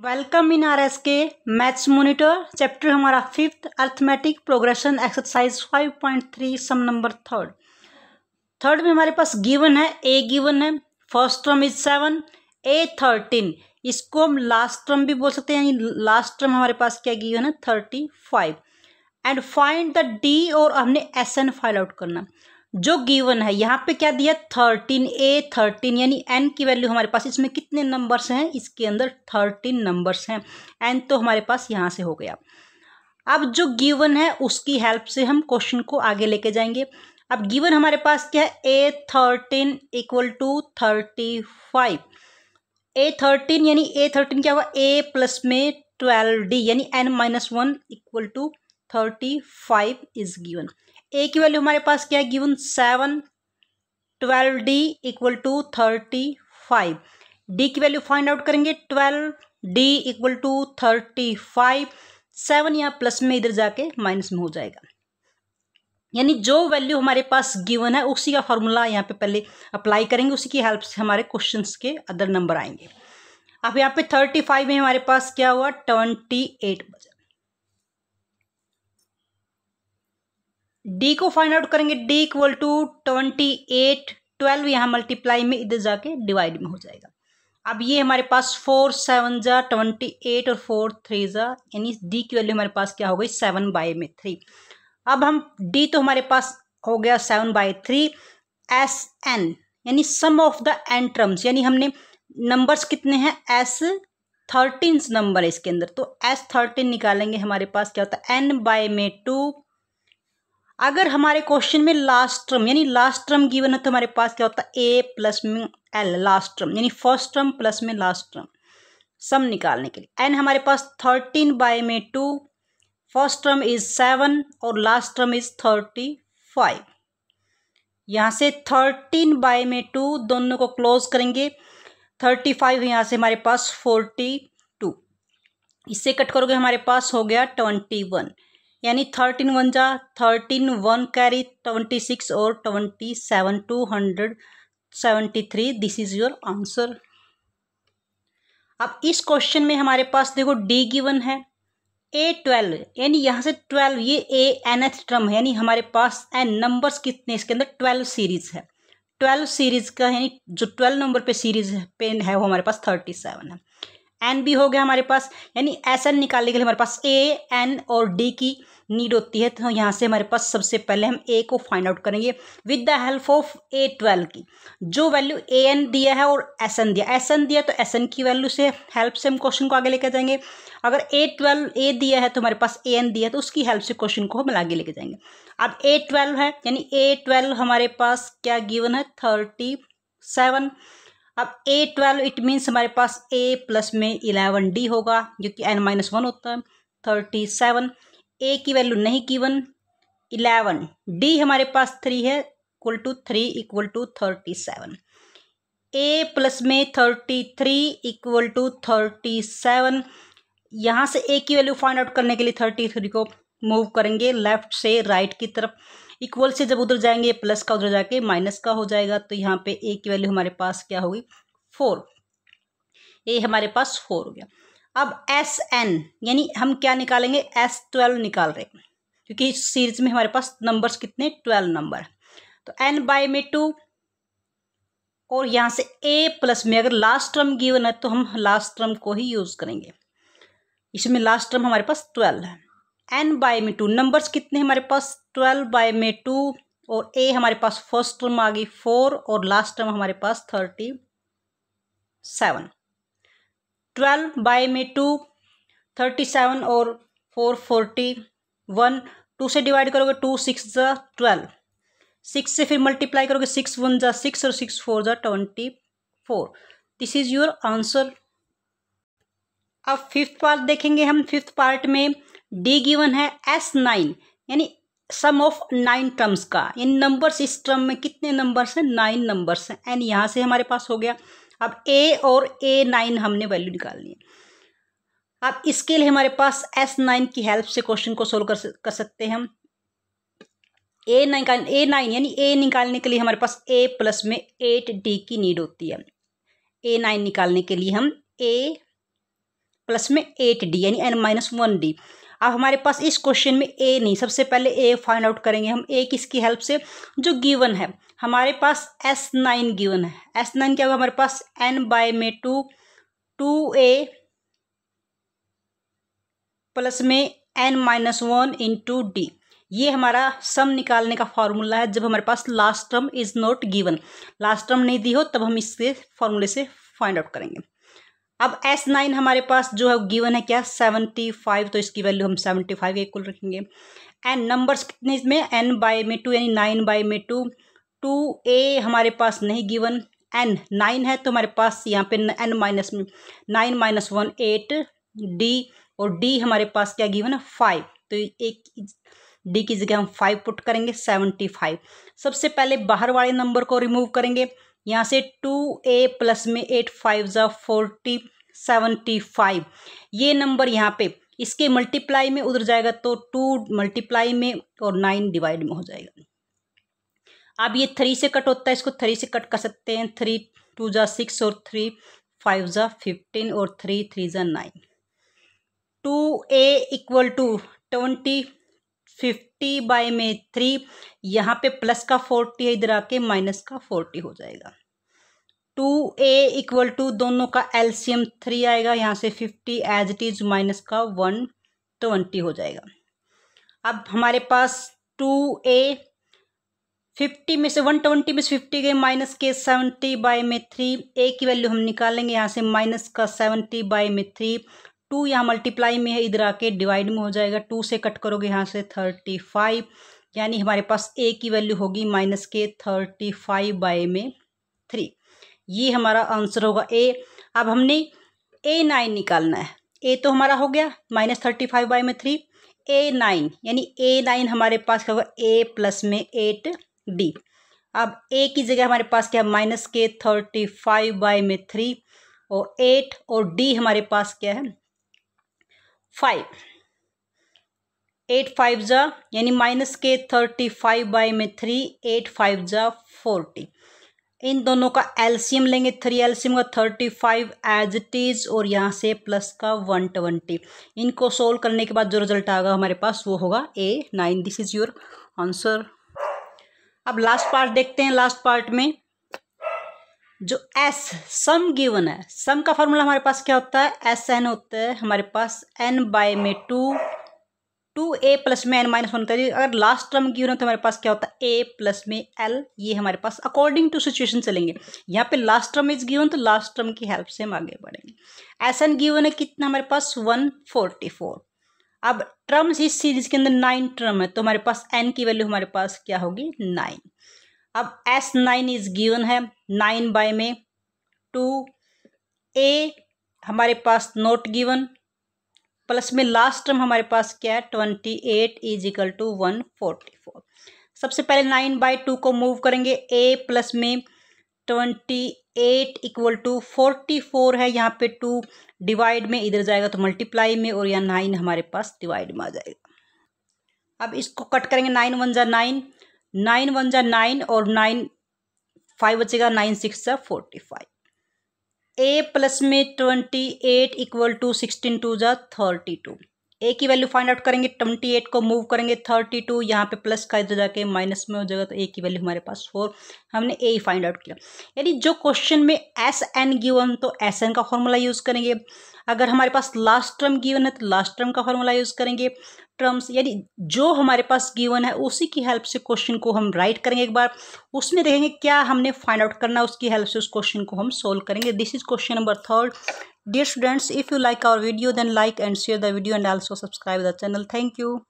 Welcome in R S K maths monitor chapter हमारा fifth arithmetic progression exercise five point three sum number third third में हमारे पास given है a given है first term is seven a thirteen इसको हम last term भी बोल सकते हैं, यानी लास्ट टर्म हमारे पास क्या गिवन है? Thirty five and find the d और हमने एस एन फ़ाइल आउट करना। जो गिवन है, यहाँ पे क्या दिया? थर्टीन ए थर्टीन यानी एन की वैल्यू हमारे पास इसमें कितने नंबर्स हैं? इसके अंदर थर्टीन नंबर्स हैं। एन तो हमारे पास यहाँ से हो गया। अब जो गिवन है, उसकी हेल्प से हम क्वेश्चन को आगे लेके जाएँगे। अब गिवन हमारे पास क्या है? A thirteen equal to thirty five a thirteen यानी ए थर्टीन क्या हुआ? ए प्लस में ट्वेल्व डी यानी n minus one equal to thirty five is given a की वैल्यू हमारे पास क्या है? Given seven twelve d equal to thirty five d की वैल्यू फाइंड आउट करेंगे twelve d equal to thirty five seven यहाँ plus में इधर जाके माइनस में हो जाएगा। यानी जो वैल्यू हमारे पास गिवन है, उसी का फॉर्मूला यहाँ पे पहले अप्लाई करेंगे, उसी की हेल्प से हमारे क्वेश्चंस के अदर नंबर आएँगे। अब यहाँ पे थर्टी फाइव में हमारे पास क्या हुआ? ट्वेंटी एट डी को फाइंड आउट करेंगे d equal to twenty eight twelve यहाँ मल्टीप्लाई में इधर जाके डिवाइड में हो जाएगा। अब ये हमारे पास फोर सेवन जा ट्वेंटी एट और फोर थ्री जा, यानी डी की वैल्यू हमारे पास क्या हो गई? सेवन बाई में थ्री अब हम डी तो हमारे पास हो गया seven by three s n यानी sum of the n terms यानी हमने नंबर्स कितने हैं? एस थर्टीन नंबर है इसके अंदर। तो एस थर्टीन निकालेंगे, हमारे पास क्या होता है? एन बाय में टू अगर हमारे क्वेश्चन में लास्ट टर्म यानी लास्ट टर्म गिवन है तो हमारे पास क्या होता है? ए प्लस में एल लास्ट टर्म यानी फ़र्स्ट टर्म प्लस में लास्ट टर्म सम निकालने के लिए। एन हमारे पास थर्टीन बाय में two first term is seven और last term is thirty five यहाँ से थर्टीन बाय में टू दोनों को क्लोज करेंगे। थर्टी फाइव यहाँ से हमारे पास फोर्टी टू इससे कट करोगे, हमारे पास हो गया ट्वेंटी वन यानी थर्टीन वन जा thirteen one carry twenty six और twenty seven two hundred seventy three this is your answer अब इस क्वेश्चन में हमारे पास देखो डी गिवन है ए ट्वेल्व यानी यहाँ से ट्वेल्व ये ए एन एथ टर्म है, यानी हमारे पास एन नंबर्स कितने, इसके अंदर ट्वेल्व सीरीज़ है। ट्वेल्व सीरीज़ का, यानी जो ट्वेल्व नंबर पे सीरीज़ पेन है वो हमारे पास थर्टी सेवन है। एन भी हो गया हमारे पास, यानी एस एन निकालने के लिए हमारे पास ए एन और डी की नीड होती है। तो यहाँ से हमारे पास सबसे पहले हम ए को फाइंड आउट करेंगे with the help of a twelve की। जो वैल्यू ए एन दिया है और एस एन दिया। एस एन दिया तो एस एन की वैल्यू से हेल्प से हम क्वेश्चन को आगे लेकर जाएँगे। अगर ए ट्वेल्व ए दिया है तो हमारे पास ए एन दिया है तो उसकी हेल्प से क्वेश्चन को हम आगे लेके जाएँगे। अब ए ट्वेल्व है, यानी ए ट्वेल्व हमारे पास क्या गिवन है? थर्टी सेवन अब ए ट्वेल्व इट मीन्स हमारे पास ए प्लस में इलेवन डी होगा, जो कि एन माइनस वन होता है थर्टी सेवन ए की वैल्यू नहीं गिवन इलेवन डी हमारे पास थ्री है equal to three equal to thirty seven a plus में thirty three equal to thirty seven यहाँ से ए की वैल्यू फाइंड आउट करने के लिए थर्टी थ्री को मूव करेंगे लेफ़्ट से राइट की तरफ़. इक्वल से जब उधर जाएँगे प्लस का उधर जाके माइनस का हो जाएगा तो यहाँ पे ए की वैल्यू हमारे पास क्या होगी? फोर ए हमारे पास फोर हो गया। अब एस एन यानी हम क्या निकालेंगे? एस ट्वेल्व निकाल रहे हैं, क्योंकि इस सीरीज़ में हमारे पास नंबर्स कितने? ट्वेल्व नंबर तो एन बाय में टू और यहाँ से ए प्लस में अगर लास्ट टर्म गिवन है तो हम लास्ट टर्म को ही यूज़ करेंगे। इसमें लास्ट टर्म हमारे पास ट्वेल्व है। एन बाय में टू नंबर्स कितने हमारे पास? ट्वेल्व बाय में टू और ए हमारे पास फ़र्स्ट टर्म आ गई फोर और लास्ट टर्म हमारे पास थर्टी सेवन ट्वेल्व बाय में टू थर्टी सेवन और फोर फोर्टी वन टू से डिवाइड करोगे टू सिक्स ज़ा ट्वेल्व सिक्स से फिर मल्टीप्लाई करोगे सिक्स वन ज़ा सिक्स और सिक्स फोर ज़ा twenty four this is your answer अब फिफ्थ पार्ट देखेंगे हम फिफ्थ पार्ट में डी गिवन है एस नाइन यानी सम ऑफ़ नाइन टर्म्स का। इन नंबर्स इस टर्म में कितने नंबर्स हैं? नाइन नंबर्स हैं। एंड यहाँ से हमारे पास हो गया। अब ए और ए नाइन हमने वैल्यू निकालनी है अब इसके लिए हमारे पास एस नाइन की हेल्प से क्वेश्चन को सोल्व कर कर सकते हैं हम। ए नाइन ए नाइन यानी ए निकालने के लिए हमारे पास ए प्लस में एट डी की नीड होती है। ए नाइन निकालने के लिए हम ए प्लस में एट डी यानी एन माइनस वन डी अब हमारे पास इस क्वेश्चन में ए नहीं, सबसे पहले ए फाइंड आउट करेंगे हम ए किसकी हेल्प से, जो गिवन है। हमारे पास एस नाइन गिवन है। एस नाइन क्या होगा? हमारे पास एन बाय में टू टू ए प्लस में n minus one into d ये हमारा सम निकालने का फॉर्मूला है, जब हमारे पास last term is not given last term नहीं दी हो, तब हम इससे फॉर्मूले से फाइंड आउट करेंगे। अब एस नाइन हमारे पास जो है गिवन है क्या? सेवेंटी फाइव तो इसकी वैल्यू हम सेवेंटी फाइव इक्वल रखेंगे। एन नंबर्स कितने इसमें? एन बाय में टू यानी नाइन बाय में टू टू ए हमारे पास नहीं गिवन एन नाइन है तो हमारे पास यहाँ पे एन माइनस में nine minus one eight d और डी हमारे पास क्या गिवन है? फाइव तो एक डी की जगह हम फाइव पुट करेंगे सेवेंटी फाइव सबसे पहले बाहर वाले नंबर को रिमूव करेंगे। यहाँ से टू ए प्लस में एट फाइव ज़ा फोर्टी सेवेंटी फाइव। ये नंबर यहाँ पे, इसके मल्टीप्लाई में उधर जाएगा तो टू मल्टीप्लाई में और नाइन डिवाइड में हो जाएगा। अब ये थ्री से कट होता है, इसको थ्री से कट कर सकते हैं। थ्री, टू ज़ा सिक्स और थ्री, फाइव ज़ा फिफ्टीन और थ्री थ्री ज़ा nine. Two a equal to twenty fifty by में थ्री यहाँ पे प्लस का फोर्टी है, इधर आके माइनस का फोर्टी हो जाएगा। टू ए इक्वल टू दोनों का एलसीएम थ्री आएगा, यहाँ से fifty as it is minus का वन ट्वेंटी हो जाएगा। अब हमारे पास टू ए फिफ्टी में से वन ट्वेंटी में से फिफ्टी गए माइनस के सेवेंटी बाय में थ्री ए की वैल्यू हम निकालेंगे, यहाँ से माइनस का सेवेंटी बाय में थ्री टू यहाँ मल्टीप्लाई में है, इधर आके डिवाइड में हो जाएगा। टू से कट करोगे यहाँ से थर्टी फाइव, यानी हमारे पास ए की वैल्यू होगी माइनस के थर्टी फाइव बाई में थ्री। ये हमारा आंसर होगा ए अब हमने ए नाइन निकालना है। ए तो हमारा हो गया माइनस थर्टी फाइव बाई में थ्री। ए नाइन, यानी ए नाइन हमारे पास क्या होगा? ए प्लस में एट डी। अब ए की जगह हमारे पास क्या है? माइनस के थर्टी फाइव बाई में थ्री। और एट और डी हमारे पास क्या है? फाइव एट फाइव जा यानी माइनस के थर्टी फाइव बाई में थ्री एट फाइव जा फोर्टी इन दोनों का एल्सियम लेंगे थ्री एल्सियम का thirty five as it is और यहाँ से प्लस का वन ट्वेंटी इनको सोल्व करने के बाद जो रिज़ल्ट आएगा हमारे पास, वो होगा a nine this is your answer अब लास्ट पार्ट देखते हैं लास्ट पार्ट में जो एस सम गिवन है। सम का फॉर्मूला हमारे पास क्या होता है? एस एन होता है। हमारे पास एन बाय में टू टू ए प्लस में एन माइनस वन होता है। अगर लास्ट टर्म गिवन है तो हमारे पास क्या होता है? ए प्लस में एल ये हमारे पास अकॉर्डिंग टू सिचुएशन चलेंगे। यहाँ पे लास्ट टर्म इज़ गिवन तो लास्ट टर्म की हेल्प से हम आगे बढ़ेंगे। एस एन गिवन है कितना? हमारे पास वन फोर्टी फोर अब टर्म्स इस सीरीज़ के अंदर नाइन टर्म है तो हमारे पास एन की वैल्यू हमारे पास क्या होगी? नाइन अब एस नाइन इज़ गिवन है नाइन बाय में टू ए हमारे पास नोट गिवन प्लस में लास्ट टर्म हमारे पास क्या है twenty eight is equal to one forty four सबसे पहले नाइन बाई टू को मूव करेंगे ए प्लस में twenty eight equal to forty four है, यहाँ पे टू डिवाइड में इधर जाएगा तो मल्टीप्लाई में और यहाँ नाइन हमारे पास डिवाइड में आ जाएगा। अब इसको कट करेंगे नाइन वन जा नाइन नाइन वन जा नाइन और नाइन फाइव बचेगा, नाइन सिक्स जा फोर्टी फाइव। ए प्लस में twenty eight equal to sixteen two जा थर्टी टू ए की वैल्यू फाइंड आउट करेंगे ट्वेंटी एट को मूव करेंगे थर्टी टू यहाँ पे प्लस का इधर जाके माइनस में हो जाएगा तो ए की वैल्यू हमारे पास फोर हमने ए ही फाइंड आउट किया। यानी जो क्वेश्चन में एस एन गिवन तो एस एन का फॉर्मूला यूज़ करेंगे। अगर हमारे पास लास्ट टर्म गिवन है तो लास्ट टर्म का फॉर्मूला यूज़ करेंगे। टर्म्स यानी जो हमारे पास गिवन है, उसी की हेल्प से क्वेश्चन को हम राइट करेंगे एक बार। उसमें देखेंगे क्या हमने फाइंड आउट करना है उसकी हेल्प से उस क्वेश्चन को हम सोल्व करेंगे। This is question number third dear students if you like our video then like and share the video and also subscribe the channel. Thank you.